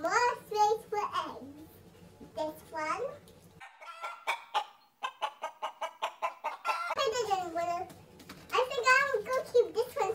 more space for eggs. This one. I think I'm gonna keep this one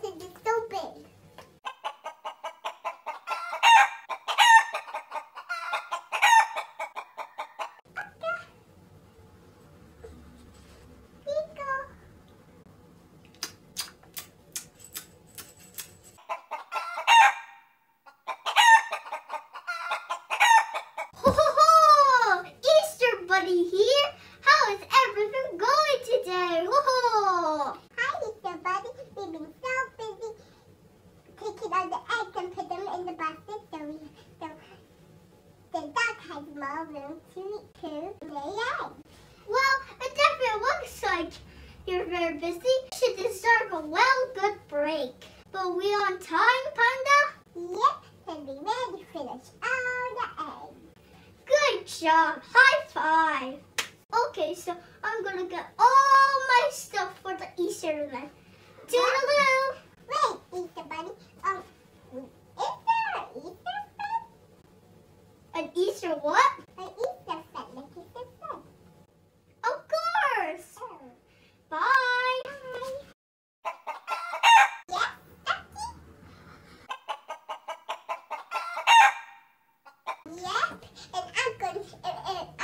to. Well, it definitely looks like you're very busy. You should deserve a well good break. But we on time, Panda? Yep, and be ready to finish all the eggs. Good job. High five. Okay, so I'm gonna get all my stuff for the Easter event. Toodaloo. Wait, Easter Bunny. Um, is there an Easter bunny? An Easter what? Yep, and I'm going to, and, and